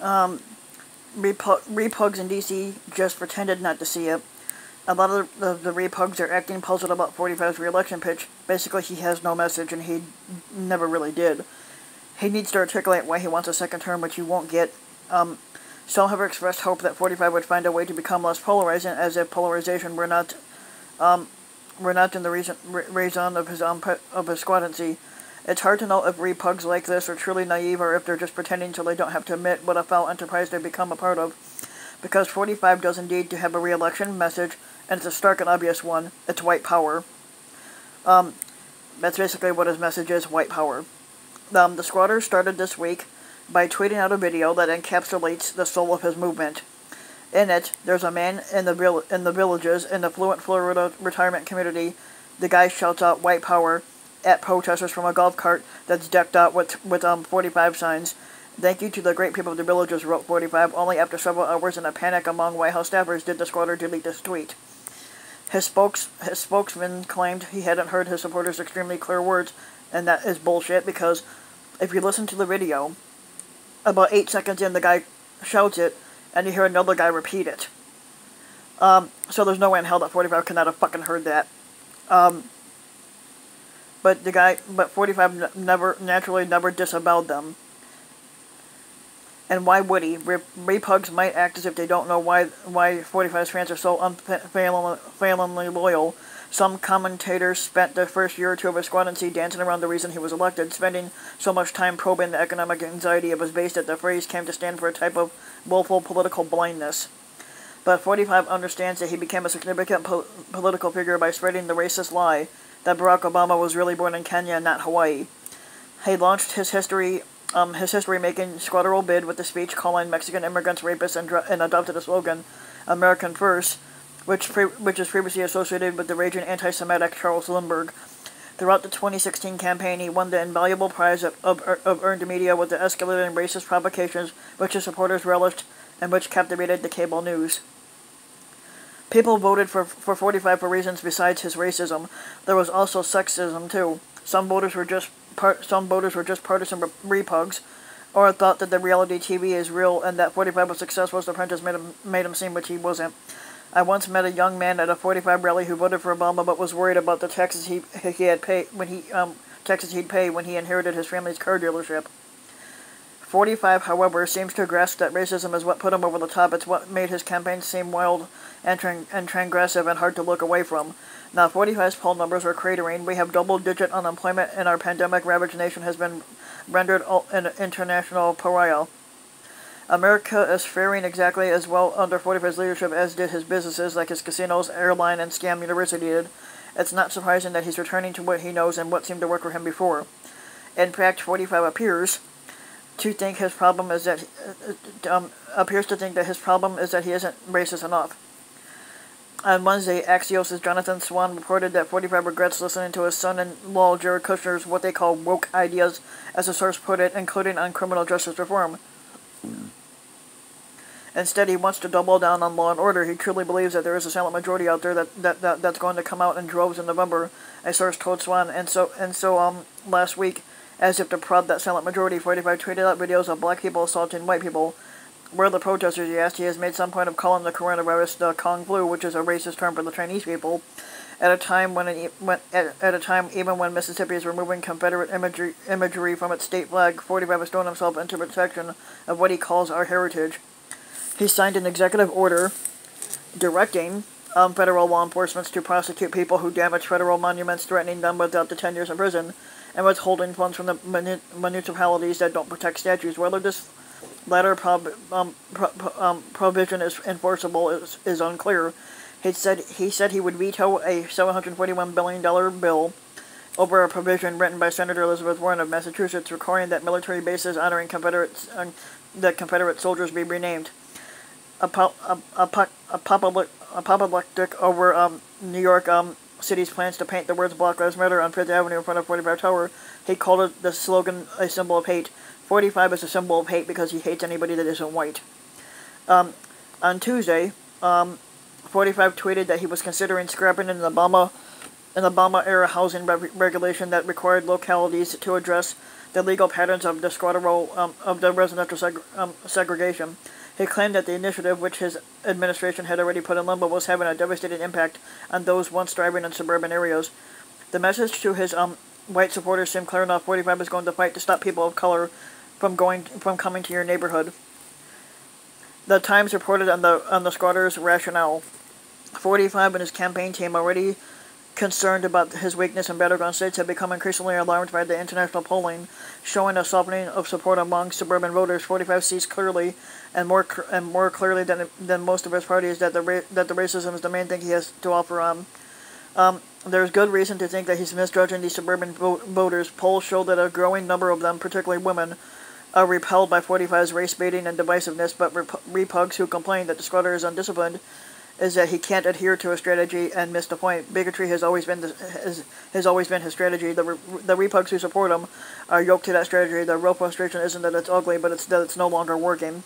Um, repug- repugs in DC just pretended not to see it. A lot of the, the, the repugs are acting puzzled about 45's re-election pitch. Basically, he has no message, and he never really did. He needs to articulate why he wants a second term, which he won't get. Um, some have expressed hope that 45 would find a way to become less polarizing, as if polarization were not, um, were not in the reason, raison of his um, of his squadancy. It's hard to know if repugs like this are truly naive or if they're just pretending so they don't have to admit what a foul enterprise they've become a part of. Because 45 does indeed to have a re-election message, and it's a stark and obvious one. It's white power. Um, that's basically what his message is, white power. Um, the squatters started this week by tweeting out a video that encapsulates the soul of his movement. In it, there's a man in the vill- in the villages in the Fluent Florida retirement community. The guy shouts out "White Power" at protesters from a golf cart that's decked out with with um 45 signs. Thank you to the great people of the villages, wrote 45. Only after several hours in a panic among White House staffers did the squatter delete this tweet. His spokes his spokesman claimed he hadn't heard his supporters' extremely clear words, and that is bullshit because if you listen to the video, about eight seconds in, the guy shouts it, and you hear another guy repeat it. Um, so there's no way in hell that 45 could not have fucking heard that. Um, but the guy, but 45 never, naturally never disavowed them. And why would he? Repugs might act as if they don't know why why 45's fans are so unfailingly loyal, some commentators spent the first year or two of his squadancy dancing around the reason he was elected, spending so much time probing the economic anxiety of his base that the phrase came to stand for a type of willful political blindness. But 45 understands that he became a significant po political figure by spreading the racist lie that Barack Obama was really born in Kenya, not Hawaii. He launched his history um, his history-making squatteral bid with the speech calling Mexican immigrants rapists and, and adopted a slogan, American First, which, which is previously associated with the raging anti-Semitic Charles Lindbergh. Throughout the 2016 campaign, he won the invaluable prize of, of, of earned media with the escalating racist provocations which his supporters relished and which captivated the cable news. People voted for, for 45 for reasons besides his racism. There was also sexism, too. Some voters were just part, some voters were just partisan repugs, or thought that the reality TV is real and that 45 was successful as the apprentice made him, made him seem which he wasn't. I once met a young man at a 45 rally who voted for Obama but was worried about the taxes he he had paid when he um taxes he'd pay when he inherited his family's car dealership. 45, however, seems to grasp that racism is what put him over the top. It's what made his campaign seem wild and, and transgressive and hard to look away from. Now, 45's poll numbers are cratering. We have double-digit unemployment, and our pandemic-ravaged nation has been rendered an international pariah. America is faring exactly as well under 45's leadership as did his businesses, like his casinos, airline, and scam university did. It's not surprising that he's returning to what he knows and what seemed to work for him before. In fact, 45 appears to think his problem is that uh, um, appears to think that his problem is that he isn't racist enough. On Wednesday, Axios' Jonathan Swan reported that 45 regrets listening to his son-in-law Jared Kushner's what they call woke ideas, as the source put it, including on criminal justice reform. Instead, he wants to double down on law and order. He truly believes that there is a silent majority out there that, that, that that's going to come out in droves in November, a source told Swan. And so, and so, um, last week, as if to prod that silent majority, 45 tweeted out videos of black people assaulting white people. Where the protesters, he asked, he has made some point of calling the coronavirus the Kung flu, which is a racist term for the Chinese people, at a time when, when at, at a time even when Mississippi is removing Confederate imagery, imagery from its state flag, 45 has thrown himself into protection of what he calls our heritage. He signed an executive order directing um, federal law enforcement to prosecute people who damage federal monuments, threatening them with up to 10 years in prison, and withholding funds from the municipalities that don't protect statues. Whether this latter prob um, pro um, provision is enforceable is, is unclear. He said he said he would veto a $741 billion bill over a provision written by Senator Elizabeth Warren of Massachusetts requiring that military bases honoring Confederate uh, that Confederate soldiers be renamed a, a, a, a, public apoplectic over um, New York um, City's plans to paint the words Black Lives Matter on Fifth Avenue in front of 45 Tower. He called it the slogan a symbol of hate. 45 is a symbol of hate because he hates anybody that isn't white. Um, on Tuesday, um, 45 tweeted that he was considering scrapping an Obama, an Obama-era housing re regulation that required localities to address the legal patterns of the squatter um, of the residential seg um, segregation. He claimed that the initiative, which his administration had already put in limbo, was having a devastating impact on those once thriving in suburban areas. The message to his um, white supporters seemed clear enough. 45 is going to fight to stop people of color from going from coming to your neighborhood. The Times reported on the on the squatters' rationale. 45 and his campaign team already concerned about his weakness in battleground states have become increasingly alarmed by the international polling, showing a softening of support among suburban voters. 45 sees clearly, and more and more clearly than than most of his parties, that the that the racism is the main thing he has to offer. Um, um, there's good reason to think that he's misjudging these suburban vo voters. Polls show that a growing number of them, particularly women, are repelled by 45's race baiting and divisiveness, but rep repugs who complain that the squatter is undisciplined is that he can't adhere to a strategy and miss the point. Bigotry has always been the, has, has always been his strategy. The the repugs who support him are yoked to that strategy. The real frustration isn't that it's ugly, but it's that it's no longer working.